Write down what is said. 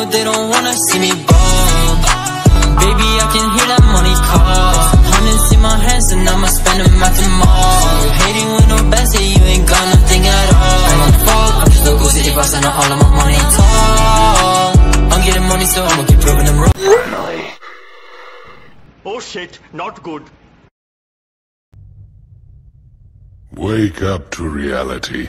know they don't wanna see me ball. Baby, I can hear that money call. Hundreds in my hands and I'ma spend them at the mall. Hating with no best, say you ain't got nothing at all. I'm on the fall, I'm just a go city boss and all of my money tall I'm getting money so I'ma keep proving them wrong. Oh shit, not good. Wake up to reality.